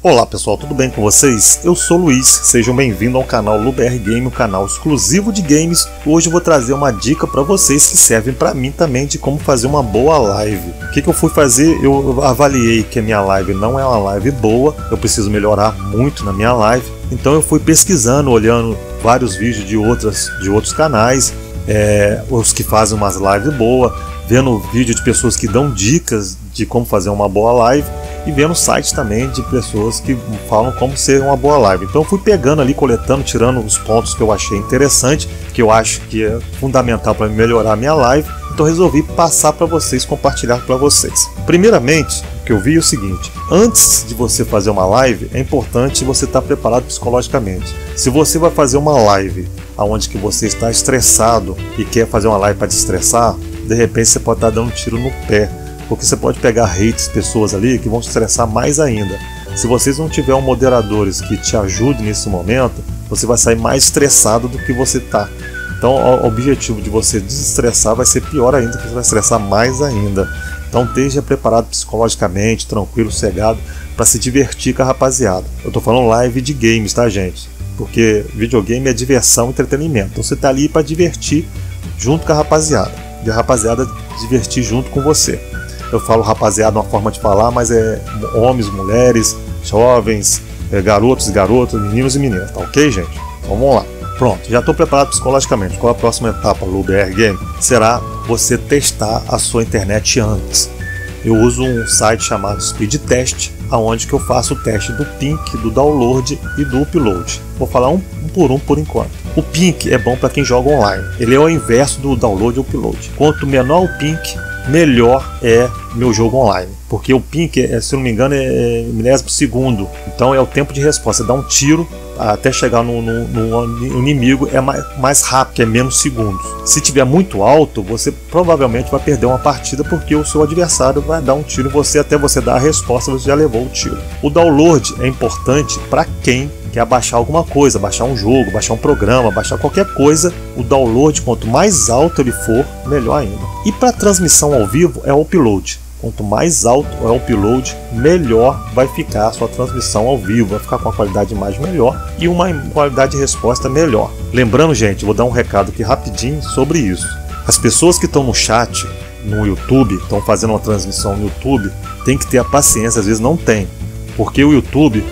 Olá pessoal, tudo bem com vocês? Eu sou Luiz, sejam bem-vindos ao canal LuBR Game, um canal exclusivo de games. Hoje eu vou trazer uma dica para vocês que servem para mim também de como fazer uma boa live. O que, que eu fui fazer? Eu avaliei que a minha live não é uma live boa, eu preciso melhorar muito na minha live. Então eu fui pesquisando, olhando vários vídeos de, outras, de outros canais, é, os que fazem umas lives boas, vendo vídeo de pessoas que dão dicas de como fazer uma boa live e vendo sites também de pessoas que falam como ser uma boa live. Então fui pegando ali, coletando, tirando os pontos que eu achei interessante, que eu acho que é fundamental para melhorar a minha live. Então resolvi passar para vocês, compartilhar para vocês. Primeiramente, o que eu vi é o seguinte: antes de você fazer uma live, é importante você estar preparado psicologicamente. Se você vai fazer uma live aonde que você está estressado e quer fazer uma live para desestressar, de repente você pode estar dando um tiro no pé porque você pode pegar hates, pessoas ali que vão te estressar mais ainda. Se vocês não tiverem moderadores que te ajudem nesse momento, você vai sair mais estressado do que você está. Então, o objetivo de você desestressar vai ser pior ainda, que você vai estressar mais ainda. Então, esteja preparado psicologicamente, tranquilo, cegado, para se divertir com a rapaziada. Eu estou falando live de games, tá, gente? Porque videogame é diversão, entretenimento. Então, você está ali para divertir junto com a rapaziada. E a rapaziada divertir junto com você. Eu falo rapaziada, uma forma de falar, mas é homens, mulheres, jovens, é, garotos e garotas, meninos e meninas, tá ok, gente? Então vamos lá. Pronto, já estou preparado psicologicamente. Qual a próxima etapa do BR Game? Será você testar a sua internet antes. Eu uso um site chamado Speed Test, aonde que eu faço o teste do pink, do download e do upload. Vou falar um, por um por enquanto. O pink é bom para quem joga online. Ele é o inverso do download e upload. Quanto menor o pink, melhor é meu jogo online. Porque o ping, é, se não me engano, é milésimo segundo. Então é o tempo de resposta. Dá um tiro até chegar no, no, no, inimigo é mais, mais rápido, é menos segundos. Se tiver muito alto, você provavelmente vai perder uma partida porque o seu adversário vai dar um tiro em você até você dar a resposta, você já levou o tiro. O download é importante para quem quer baixar alguma coisa, baixar um jogo, baixar um programa, baixar qualquer coisa, o download, quanto mais alto ele for, melhor ainda. E para transmissão ao vivo é o upload. Quanto mais alto é o upload, melhor vai ficar a sua transmissão ao vivo, vai ficar com uma qualidade de imagem melhor e uma qualidade de resposta melhor. Lembrando, gente, vou dar um recado aqui rapidinho sobre isso. As pessoas que estão no chat, no YouTube, estão fazendo uma transmissão no YouTube, tem que ter a paciência, às vezes não tem. Porque o YouTube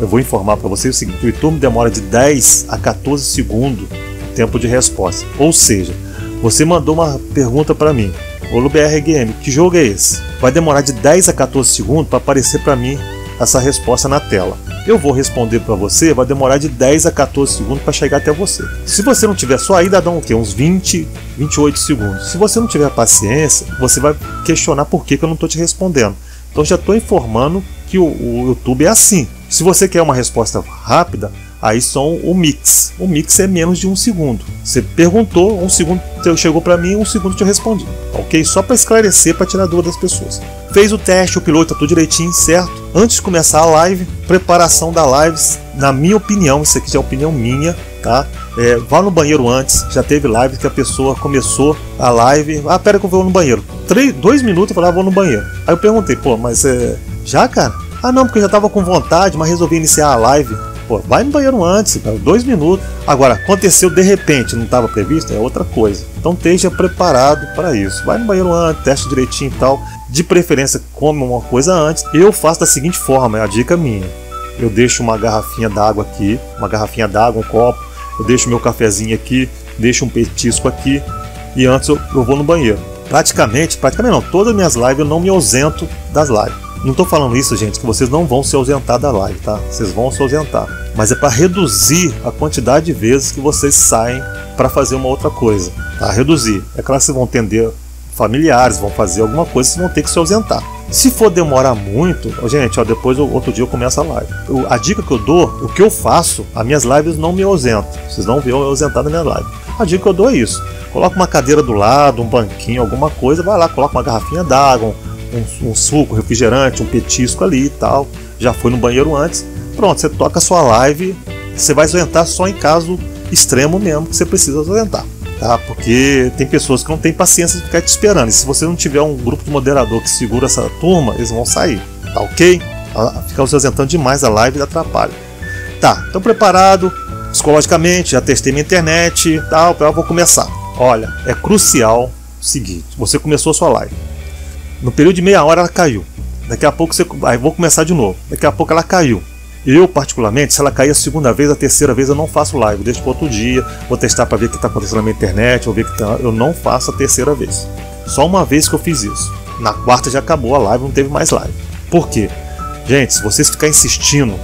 eu vou informar para vocês o seguinte: o YouTube demora de 10 a 14 segundos o tempo de resposta. Ou seja, você mandou uma pergunta para mim, Ô BR Game, que jogo é esse? Vai demorar de 10 a 14 segundos para aparecer para mim essa resposta na tela. Eu vou responder para você, vai demorar de 10 a 14 segundos para chegar até você. Se você não tiver só aí, dá um quê? Uns 20, 28 segundos. Se você não tiver paciência, você vai questionar por que, que eu não estou te respondendo. Então já estou informando que o, o YouTube é assim. Se você quer uma resposta rápida, aí são o mix. O mix é menos de um segundo. Você perguntou, um segundo chegou para mim, um segundo eu respondi. Ok? Só para esclarecer, para tirar dúvida das pessoas. Fez o teste, o piloto tá tudo direitinho, certo? Antes de começar a live, preparação da live, na minha opinião, isso aqui já é opinião minha, tá? É, vá no banheiro antes. Já teve live que a pessoa começou a live. Ah, pera que eu vou no banheiro. Três, dois minutos eu falei, ah, vou no banheiro. Aí eu perguntei, pô, mas é. Já, cara? Ah, não, porque eu já tava com vontade, mas resolvi iniciar a live. Pô, vai no banheiro antes, cara, dois minutos. Agora, aconteceu de repente, não estava previsto, é outra coisa. Então esteja preparado para isso. Vai no banheiro antes, teste direitinho e tal. De preferência, come uma coisa antes. Eu faço da seguinte forma, é a dica minha. Eu deixo uma garrafinha d'água aqui, uma garrafinha d'água, um copo. Eu deixo meu cafezinho aqui, deixo um petisco aqui e antes eu, eu vou no banheiro. Praticamente, praticamente não, todas as minhas lives eu não me ausento das lives. Não estou falando isso, gente, que vocês não vão se ausentar da live, tá? Vocês vão se ausentar. Mas é para reduzir a quantidade de vezes que vocês saem para fazer uma outra coisa. Tá? Reduzir. É claro que vocês vão atender familiares, vão fazer alguma coisa, vocês vão ter que se ausentar. Se for demorar muito, gente, ó, depois outro dia eu começo a live. Eu, a dica que eu dou, o que eu faço, as minhas lives não me ausentam. Vocês não verem eu ausentar na minha live. A dica que eu dou é isso. Coloca uma cadeira do lado, um banquinho, alguma coisa, vai lá, coloca uma garrafinha d'água, um, um suco, refrigerante, um petisco ali e tal. Já foi no banheiro antes. Pronto, você toca a sua live. Você vai ausentar só em caso extremo mesmo que você precisa ausentar. Tá? Porque tem pessoas que não têm paciência de ficar te esperando. E se você não tiver um grupo de moderador que segura essa turma, eles vão sair. Tá ok? fica se ausentando demais a live e atrapalha. Tá, então preparado psicologicamente, já testei minha internet, tal, eu vou começar. Olha, é crucial o seguinte: você começou a sua live. No período de meia hora ela caiu. Daqui a pouco você. Aí vou começar de novo. Daqui a pouco ela caiu. Eu, particularmente, se ela cair a segunda vez, a terceira vez eu não faço live. deixo para outro dia, vou testar para ver o que está acontecendo na minha internet, vou ver que tá... eu não faço a terceira vez. Só uma vez que eu fiz isso. Na quarta já acabou a live, não teve mais live. Por quê? Gente, se vocês ficarem insistindo,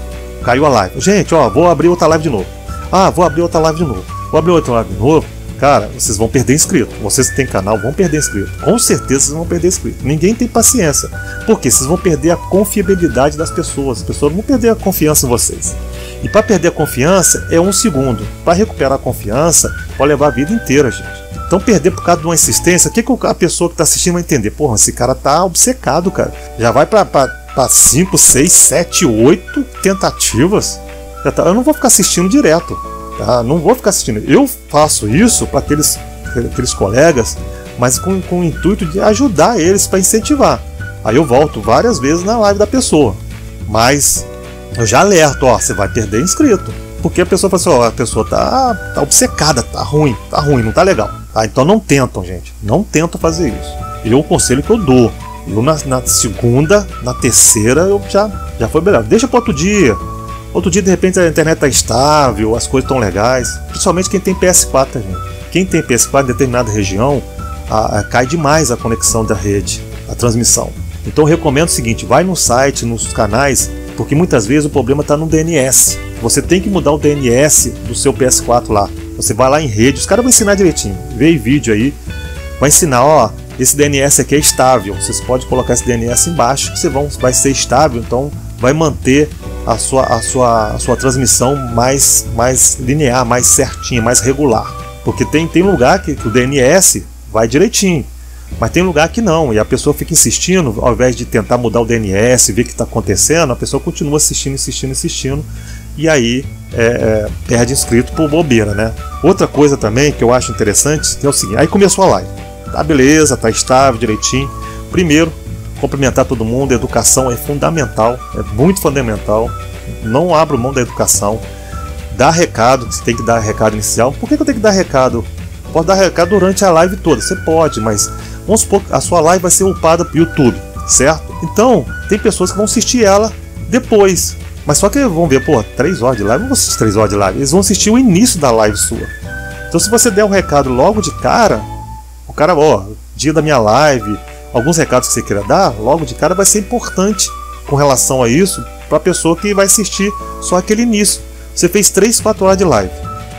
caiu a live. Gente, ó, vou abrir outra live de novo. Ah, vou abrir outra live de novo. Vou abrir outra live de novo. Cara, vocês vão perder inscrito. Vocês que têm canal vão perder inscrito. Com certeza vocês vão perder inscrito. Ninguém tem paciência. Porque vocês vão perder a confiabilidade das pessoas. As pessoas vão perder a confiança em vocês. E para perder a confiança é um segundo. Para recuperar a confiança, pode levar a vida inteira, gente. Então perder por causa de uma insistência, o que, que a pessoa que está assistindo vai entender? Porra, esse cara tá obcecado, cara. Já vai para 5, 6, 7, 8 tentativas. Tá, eu não vou ficar assistindo direto. Tá? Não vou ficar assistindo. Eu faço isso para aqueles, aqueles colegas, mas com, com o intuito de ajudar eles para incentivar. Aí eu volto várias vezes na live da pessoa. Mas eu já alerto, ó, você vai perder inscrito. Porque a pessoa fala assim, ó, a pessoa tá, tá obcecada, tá ruim, tá ruim, não tá legal. Tá? Então não tentam, gente. Não tentam fazer isso. E o conselho que eu dou. Eu na, na, segunda, na terceira, eu já, já foi melhor. Deixa para outro dia. Outro dia, de repente, a internet tá estável, as coisas estão legais. Principalmente quem tem PS4, tá, gente? Quem tem PS4 em determinada região, a, a, cai demais a conexão da rede, a transmissão. Então eu recomendo o seguinte: vai no site, nos canais, porque muitas vezes o problema está no DNS. Você tem que mudar o DNS do seu PS4 lá. Você vai lá em rede, os caras vão ensinar direitinho. Vê vídeo aí, vai ensinar, ó, esse DNS aqui é estável. Vocês podem colocar esse DNS embaixo, que você vão, vai ser estável, então vai manter a sua, a sua, a sua transmissão mais, mais linear, mais certinha, mais regular. Porque tem, tem lugar que, que o DNS vai direitinho, mas tem lugar que não, e a pessoa fica insistindo, ao invés de tentar mudar o DNS, ver o que está acontecendo, a pessoa continua assistindo, insistindo, insistindo, e aí é, é, perde inscrito por bobeira, né? Outra coisa também que eu acho interessante é o seguinte: aí começou a live, tá beleza, tá estável, direitinho. Primeiro, cumprimentar todo mundo, educação é fundamental, é muito fundamental. Não abro mão da educação. Dá recado, você tem que dar recado inicial. Por que, que eu tenho que dar recado? Pode dar recado durante a live toda, você pode, mas vamos supor que a sua live vai ser upada pro YouTube, certo? Então, tem pessoas que vão assistir ela depois. Mas só que vão ver, pô, 3 horas de live, não vou assistir 3 horas de live, eles vão assistir o início da live sua. Então se você der o um recado logo de cara, o cara, ó, dia da minha live, alguns recados que você queira dar, logo de cara vai ser importante com relação a isso para a pessoa que vai assistir só aquele início. Você fez 3, 4 horas de live.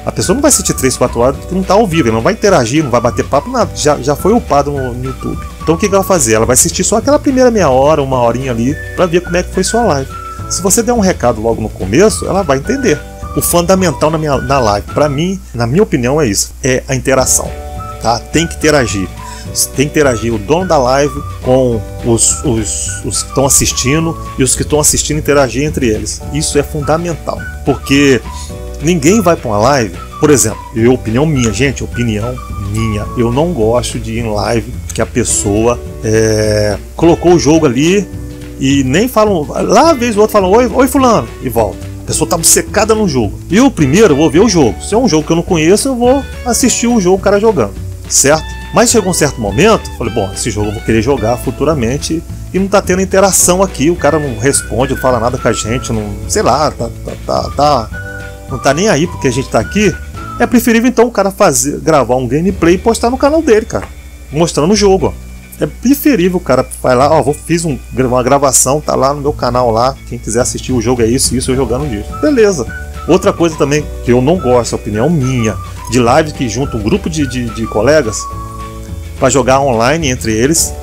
A pessoa não vai assistir 3, 4 horas porque não está ao vivo, ela não vai interagir, não vai bater papo, nada. Já, já foi upado no, no YouTube. Então o que, ela vai fazer? Ela vai assistir só aquela primeira meia hora, uma horinha ali, para ver como é que foi sua live. Se você der um recado logo no começo, ela vai entender. O fundamental na, minha, na live, para mim, na minha opinião, é isso: é a interação. Tá? Tem que interagir tem que interagir o dono da live com os, os, os que estão assistindo e os que estão assistindo interagir entre eles. Isso é fundamental, porque ninguém vai para uma live, por exemplo, eu, opinião minha, gente, opinião minha, eu não gosto de ir em live que a pessoa é, colocou o jogo ali e nem falam, lá vez o outro falam, oi, oi fulano, e volta. A pessoa tá secada no jogo. Eu primeiro vou ver o jogo. Se é um jogo que eu não conheço, eu vou assistir o jogo o cara jogando, certo? Mas chegou um certo momento, falei, bom, esse jogo eu vou querer jogar futuramente e não tá tendo interação aqui, o cara não responde, não fala nada com a gente, não, sei lá, tá, tá, tá, tá não tá nem aí porque a gente tá aqui. É preferível então o cara fazer, gravar um gameplay e postar no canal dele, cara, mostrando o jogo, ó. É preferível o cara vai lá, ó, vou, fiz um, uma gravação, tá lá no meu canal lá, quem quiser assistir o jogo é isso, isso eu jogando disso. Beleza. Outra coisa também que eu não gosto, a opinião minha, de live que junta um grupo de, de, de colegas para jogar online entre eles.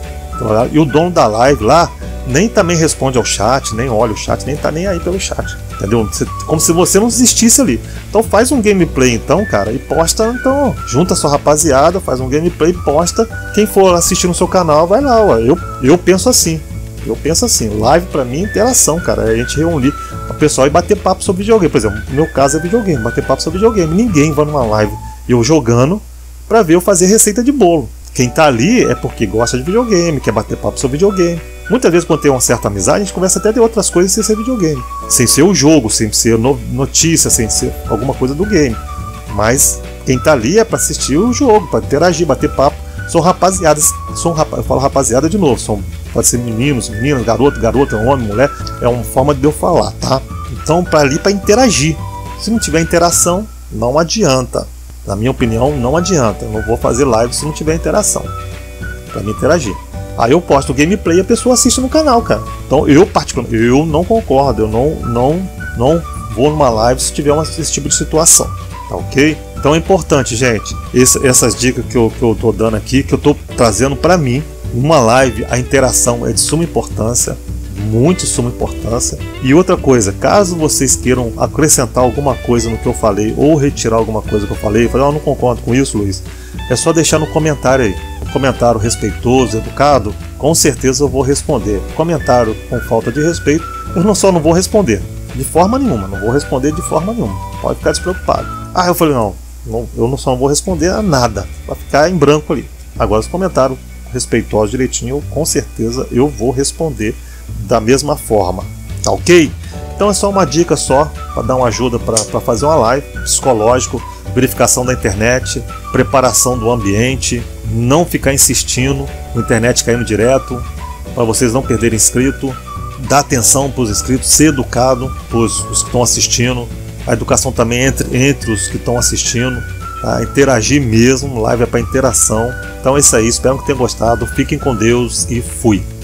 E o dono da live lá nem também responde ao chat, nem olha o chat, nem tá nem aí pelo chat. Entendeu? Como se você não existisse ali. Então faz um gameplay então, cara, e posta então, junta sua rapaziada, faz um gameplay, posta. Quem for assistir no seu canal, vai lá, ué. Eu, eu penso assim. Eu penso assim, live para mim é interação, cara. É a gente reunir o pessoal e bater papo sobre videogame. Por exemplo, no meu caso é videogame, bater papo sobre videogame. Ninguém vai numa live eu jogando para ver eu fazer receita de bolo. Quem tá ali é porque gosta de videogame, quer bater papo sobre videogame. Muitas vezes, quando tem uma certa amizade, a gente começa até de outras coisas sem ser videogame. Sem ser o jogo, sem ser notícia, sem ser alguma coisa do game. Mas quem tá ali é para assistir o jogo, para interagir, bater papo. São rapaziadas, são rapa, eu falo rapaziada de novo, são, pode ser meninos, meninas, garoto, garota, homem, mulher, é uma forma de eu falar, tá? Então, para ali para interagir. Se não tiver interação, não adianta. Na minha opinião, não adianta. Eu não vou fazer live se não tiver interação. Para me interagir. Aí eu posto o gameplay e a pessoa assiste no canal, cara. Então eu particularmente, eu não concordo, eu não não não vou numa live se tiver uma, esse tipo de situação, tá ok? Então é importante, gente, essas dicas que eu, que eu tô dando aqui, que eu tô trazendo para mim, numa live a interação é de suma importância, muito de suma importância. E outra coisa, caso vocês queiram acrescentar alguma coisa no que eu falei ou retirar alguma coisa que eu falei, falar, oh, eu não concordo com isso, Luiz, é só deixar no comentário aí comentário respeitoso, educado, com certeza eu vou responder. Comentário com falta de respeito, eu não só não vou responder, de forma nenhuma, não vou responder de forma nenhuma. Pode ficar despreocupado. Ah, eu falei, não, não eu não só não vou responder a nada, vai ficar em branco ali. Agora os comentários respeitosos direitinho, com certeza eu vou responder da mesma forma, tá ok? Então é só uma dica só para dar uma ajuda para fazer uma live psicológico verificação da internet, preparação do ambiente, não ficar insistindo, a internet caindo direto, para vocês não perderem inscrito, dar atenção para os inscritos, ser educado para os que estão assistindo, a educação também entre, entre os que estão assistindo, tá? interagir mesmo, live é para interação. Então é isso aí, espero que tenham gostado, fiquem com Deus e fui!